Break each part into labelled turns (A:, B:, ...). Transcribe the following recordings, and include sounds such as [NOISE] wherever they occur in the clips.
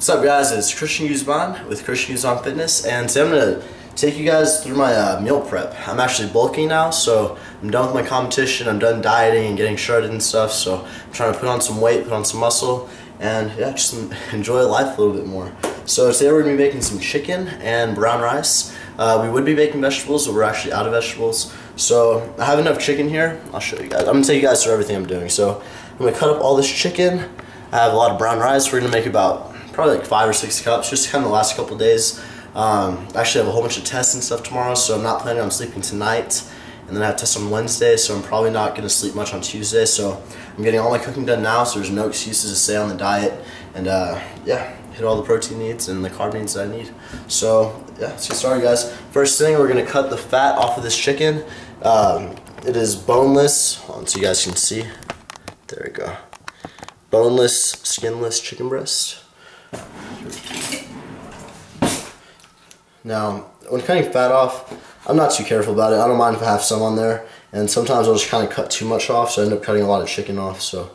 A: What's up guys, it's Christian Guzman with Christian Guzman Fitness and today I'm going to take you guys through my uh, meal prep. I'm actually bulking now, so I'm done with my competition, I'm done dieting and getting shredded and stuff, so I'm trying to put on some weight, put on some muscle, and yeah, just [LAUGHS] enjoy life a little bit more. So today we're going to be making some chicken and brown rice. Uh, we would be making vegetables, but we're actually out of vegetables. So I have enough chicken here, I'll show you guys. I'm going to take you guys through everything I'm doing. So I'm going to cut up all this chicken, I have a lot of brown rice, we're going to make about probably like five or six cups, just kind of the last couple days. Um, I actually have a whole bunch of tests and stuff tomorrow, so I'm not planning on sleeping tonight. And then I have tests on Wednesday, so I'm probably not going to sleep much on Tuesday. So I'm getting all my cooking done now, so there's no excuses to stay on the diet. And uh, yeah, hit all the protein needs and the carb needs that I need. So yeah, let's get started, guys. First thing, we're going to cut the fat off of this chicken. Um, it is boneless, on so you guys can see. There we go. Boneless, skinless chicken breast. Now, when cutting fat off, I'm not too careful about it. I don't mind if I have some on there. And sometimes I'll just kind of cut too much off, so I end up cutting a lot of chicken off. So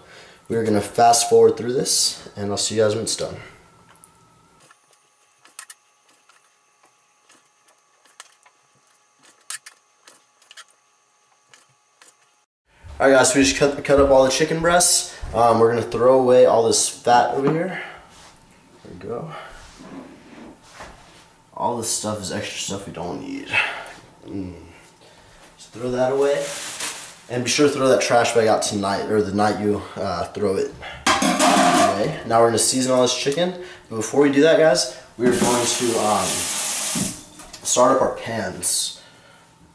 A: we're going to fast forward through this, and I'll see you guys when it's done. Alright guys, so we just cut, cut up all the chicken breasts. Um, we're going to throw away all this fat over here. There we go. All this stuff is extra stuff we don't need. Mm. So throw that away. And be sure to throw that trash bag out tonight, or the night you uh, throw it away. Now we're to season all this chicken. But before we do that, guys, we're going to um, start up our pans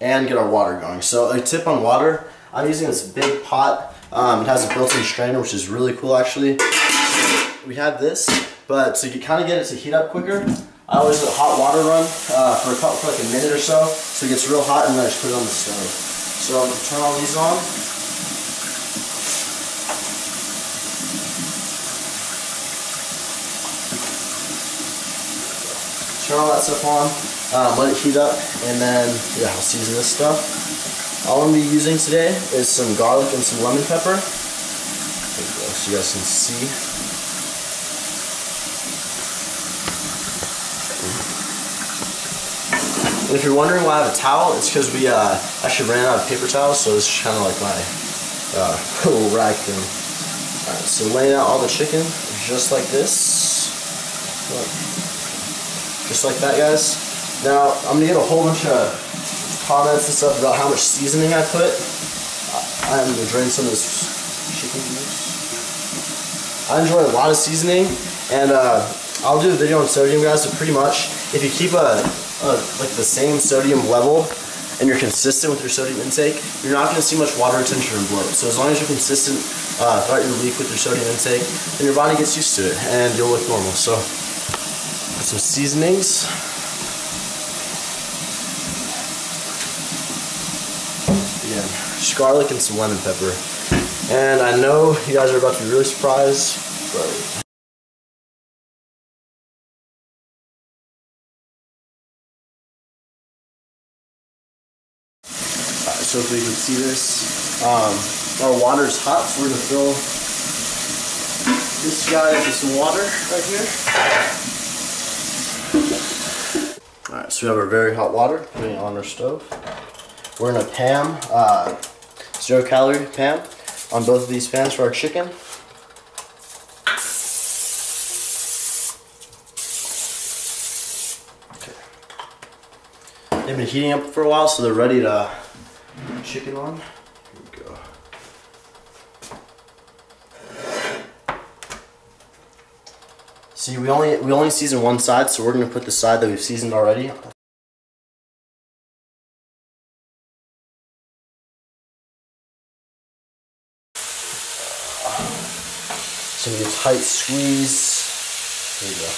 A: and get our water going. So a tip on water, I'm using this big pot. Um, it has a built-in strainer, which is really cool, actually. We have this, but to kind of get it to heat up quicker, I always do a hot water run uh, for, a couple, for like a minute or so, so it gets real hot, and then I just put it on the stove. So I'm gonna turn all these on. Turn all that stuff on, um, let it heat up, and then yeah, I'll season this stuff. All I'm gonna be using today is some garlic and some lemon pepper. There you go, so you guys can see. And if you're wondering why I have a towel, it's because we uh, actually ran out of paper towels, so is kind of like my uh, [LAUGHS] little rag thing. Alright, so laying out all the chicken, just like this. Just like that, guys. Now, I'm going to get a whole bunch of comments and stuff about how much seasoning I put. I'm going to drain some of this chicken. I enjoy a lot of seasoning, and uh, I'll do a video on sodium, guys, so pretty much, if you keep a uh, like the same sodium level and you're consistent with your sodium intake, you're not going to see much water retention and bloat. So as long as you're consistent uh, throughout your week with your sodium intake, then your body gets used to it and you'll look normal. So some seasonings. Again, just garlic and some lemon pepper. And I know you guys are about to be really surprised, but see this. Um, our water is hot, so we're to fill this guy with some water right here. Alright, so we have our very hot water, putting it on our stove. We're in a pan, uh, zero calorie Pam, on both of these pans for our chicken. Okay. They've been heating up for a while, so they're ready to chicken on. Here we go. See, we only we only season one side, so we're gonna put the side that we've seasoned already. So we a tight squeeze. There you go.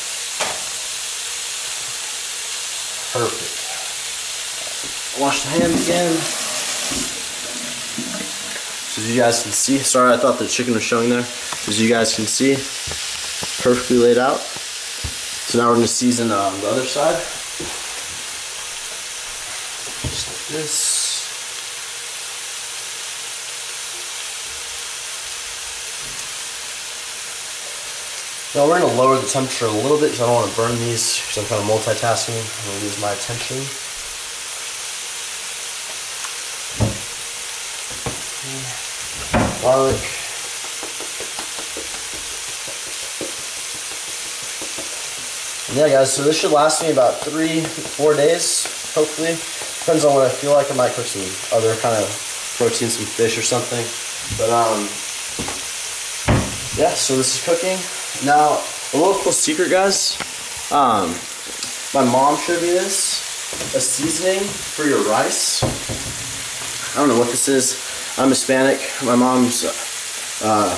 A: Perfect. Wash the hands again. So as you guys can see, sorry I thought the chicken was showing there. As you guys can see, perfectly laid out. So now we're going to season um, the other side. Just like this. Now we're gonna lower the temperature a little bit because I don't want to burn these because I'm kind of multitasking. I'm gonna lose my attention. Garlic. And yeah guys, so this should last me about three, four days, hopefully. Depends on what I feel like. I might cook some other kind of protein, some fish or something. But um, yeah, so this is cooking. Now, a little cool secret, guys. Um, my mom showed me this. A seasoning for your rice. I don't know what this is. I'm Hispanic. My mom's uh,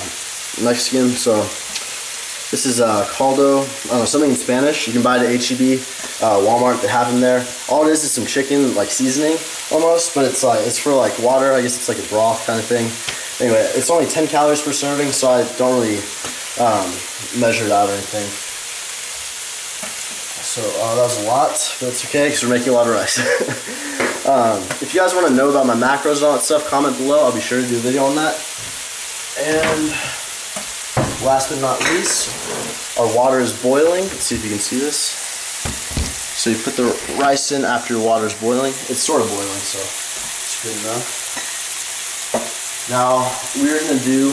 A: Mexican, so this is uh, caldo. Know, something in Spanish. You can buy it at HEB, uh, Walmart. They have them there. All it is is some chicken, like seasoning, almost. But it's like it's for like water. I guess it's like a broth kind of thing. Anyway, it's only 10 calories per serving, so I don't really um, measure it out or anything. So uh, that was a lot, but it's okay because we're making a lot of rice. [LAUGHS] um, if you guys want to know about my macros and all that stuff, comment below. I'll be sure to do a video on that. And last but not least, our water is boiling. Let's see if you can see this. So you put the rice in after your water is boiling. It's sort of boiling, so it's good enough. Now we're gonna do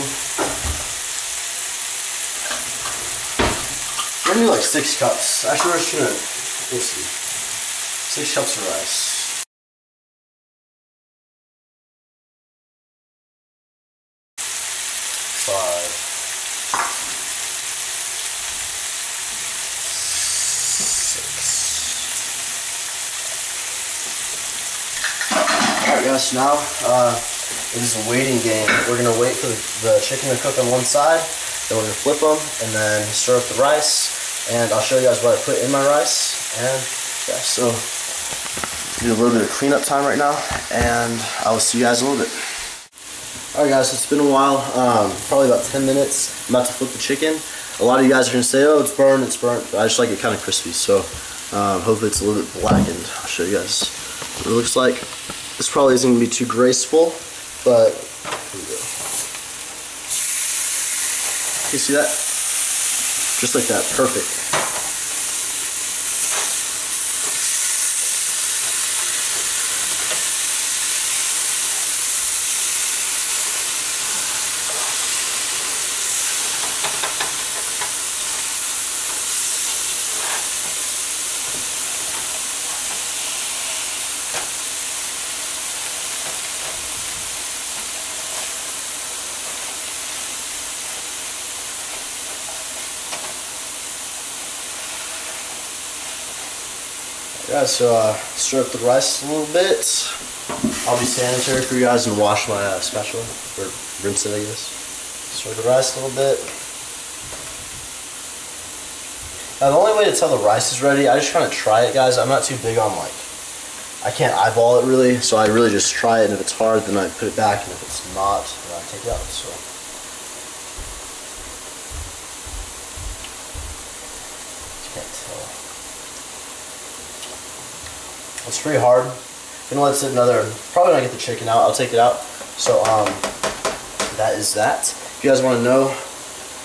A: we're gonna do like six cups. Actually, we're just gonna we'll see. Six cups of rice. Five. Six. Guys, now uh, it is a waiting game. We're gonna wait for the, chicken to cook on one side, then we're gonna flip them, and then stir up the rice, and I'll show you guys what I put in my rice, and yeah, so do a little bit of cleanup time right now, and I will see you guys in a little bit. Alright guys, it's been a while, um, probably about 10 minutes. I'm about to flip the chicken. A lot of you guys are going to say, oh, it's burned, it's burnt, but I just like it kind of crispy, so um, hopefully it's a little bit blackened. I'll show you guys what it looks like. This probably isn't going to be too graceful, but here we go. You see that? Just like that, perfect. Yeah, so uh, stir up the rice a little bit. I'll be sanitary for you guys and wash my uh, or rinse it I guess. Stir the rice a little bit. Now the only way to tell the rice is ready, I just kind of try it guys. I'm not too big on like, I can't eyeball it really, so I really just try it and if it's hard then I put it back and if it's not, then I take it out. So. Can't tell. It's pretty hard. I'm gonna let it sit another, probably when I get the chicken out, I'll take it out. So um, that is that. If you guys want to know,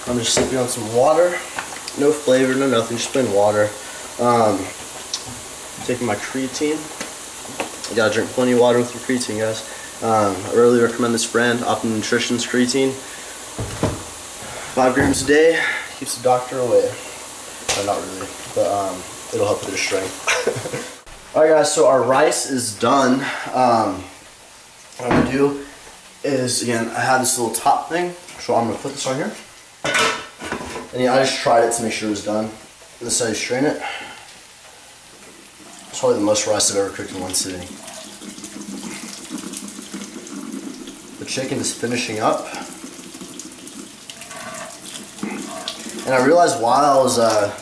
A: I'm just sipping on some water. No flavor, no nothing, just plain water. Um, taking my creatine. You gotta drink plenty of water with your creatine, guys. Um, I really recommend this brand, Optimum Nutrition's creatine. Five grams a day, keeps the doctor away. Uh, not really, but um, it'll help with your strength. [LAUGHS] Alright guys, so our rice is done. Um, what I'm gonna do is, again, I have this little top thing, so I'm gonna put this on here. And yeah, I just tried it to make sure it was done. This is how you strain it. It's probably the most rice I've ever cooked in one sitting. The chicken is finishing up. And I realized while I was uh,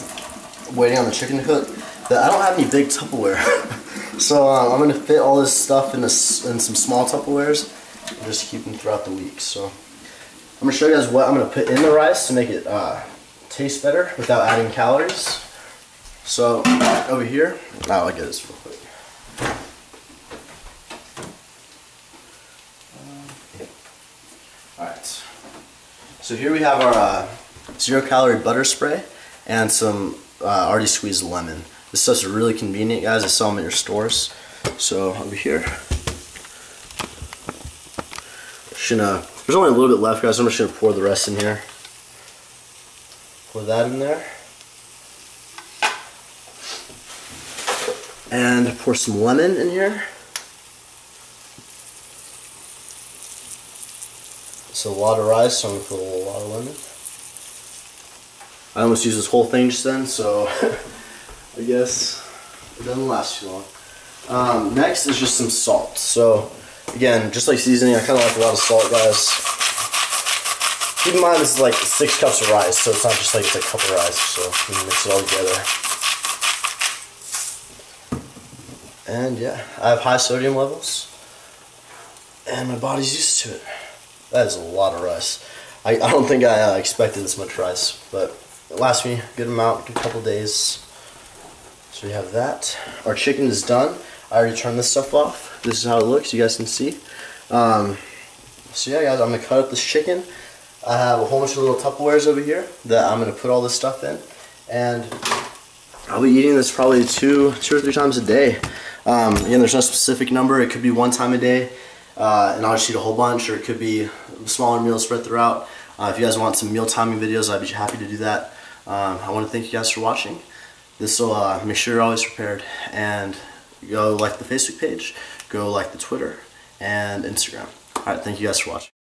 A: waiting on the chicken to cook I don't have any big Tupperware. [LAUGHS] so um, I'm going to fit all this stuff in, in some small Tupperwares and just keep them throughout the week. So I'm going to show you guys what I'm going to put in the rice to make it uh, taste better without adding calories. So over here, oh, I'll get this real quick. Alright, so here we have our uh, zero calorie butter spray, and some uh, already squeezed lemon. This stuff's really convenient, guys. I sell them at your stores. So over here, just gonna, uh, there's only a little bit left, guys. I'm just gonna pour the rest in here. Pour that in there. And pour some lemon in here. It's a lot of rice, so I'm gonna put a lot of lemon. I almost used this whole thing just then, so [LAUGHS] I guess it doesn't last too long. Um, next is just some salt. So again, just like seasoning, I kind of like a lot of salt, guys. Keep in mind this is like six cups of rice, so it's not just like it's a cup of rice. So you mix it all together. And yeah, I have high sodium levels, and my body's used to it. That is a lot of rice. I, I don't think I uh, expected this much rice, but it lasts me a good amount, a couple days. So we have that. Our chicken is done. I already turned this stuff off. This is how it looks, you guys can see. Um, so yeah guys, I'm gonna cut up this chicken. I have a whole bunch of little Tupperwares over here that I'm gonna put all this stuff in. And I'll be eating this probably two, two or three times a day. Um, again, there's no specific number. It could be one time a day, uh, and I'll just eat a whole bunch, or it could be smaller meals spread throughout. Uh, if you guys want some meal timing videos, I'd be happy to do that. Um, I want to thank you guys for watching. This will uh, make sure you're always prepared. And go like the Facebook page, go like the Twitter and Instagram. Alright, thank you guys for watching.